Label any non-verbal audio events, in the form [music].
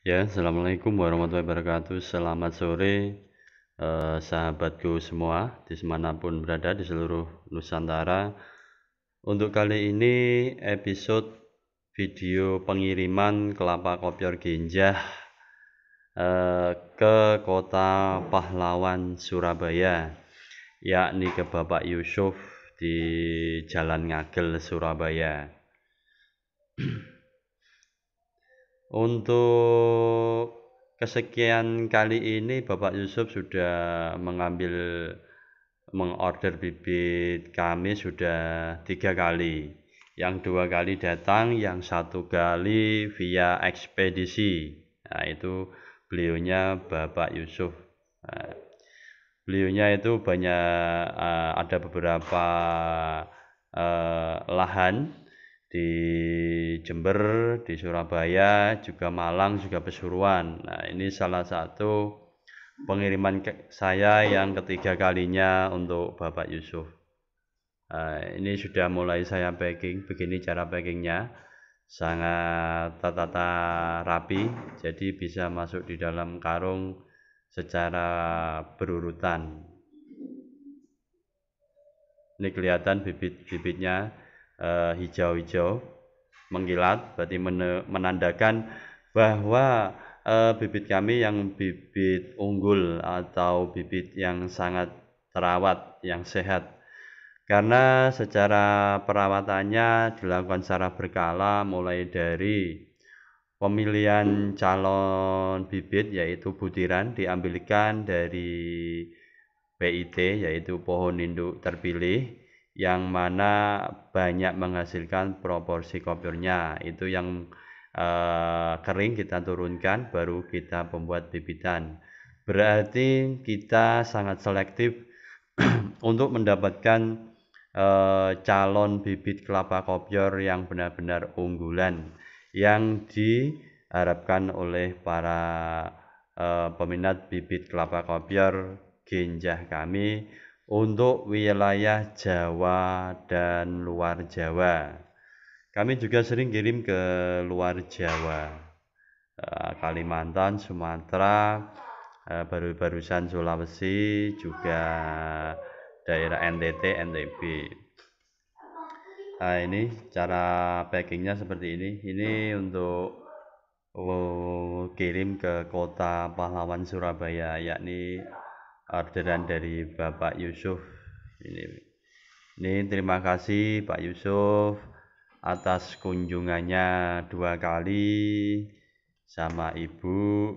Ya, Assalamualaikum warahmatullahi wabarakatuh. Selamat sore eh, sahabatku semua di mana pun berada di seluruh Nusantara. Untuk kali ini episode video pengiriman kelapa kopior genjah eh, ke kota pahlawan Surabaya, yakni ke Bapak Yusuf di Jalan Ngagel Surabaya. [clears throat] Untuk kesekian kali ini Bapak Yusuf sudah mengambil mengorder bibit kami sudah tiga kali. Yang dua kali datang, yang satu kali via ekspedisi. Nah, itu beliaunya Bapak Yusuf. Nah, beliaunya itu banyak uh, ada beberapa uh, lahan di Jember, di Surabaya, juga Malang, juga Pesuruan. Nah, ini salah satu pengiriman saya yang ketiga kalinya untuk Bapak Yusuf. Nah, ini sudah mulai saya packing, begini cara packingnya. Sangat tertata rapi, jadi bisa masuk di dalam karung secara berurutan. Ini kelihatan bibit-bibitnya hijau-hijau mengkilat berarti menandakan bahwa uh, bibit kami yang bibit unggul atau bibit yang sangat terawat yang sehat. Karena secara perawatannya dilakukan secara berkala mulai dari pemilihan calon bibit yaitu butiran diambilkan dari PIT yaitu pohon induk terpilih yang mana banyak menghasilkan proporsi kopiornya itu yang uh, kering kita turunkan baru kita membuat bibitan. Berarti kita sangat selektif [clears throat] untuk mendapatkan uh, calon bibit kelapa kopior yang benar-benar unggulan yang diharapkan oleh para uh, peminat bibit kelapa kopior genjah kami untuk wilayah Jawa dan luar Jawa. Kami juga sering kirim ke luar Jawa, eh, Kalimantan, Sumatera, eh, baru-barusan Sulawesi, juga daerah NTT, NTB. Nah ini cara packingnya seperti ini. Ini untuk oh, kirim ke kota pahlawan Surabaya, yakni orderan dari Bapak Yusuf ini. Ini terima kasih Pak Yusuf atas kunjungannya dua kali sama Ibu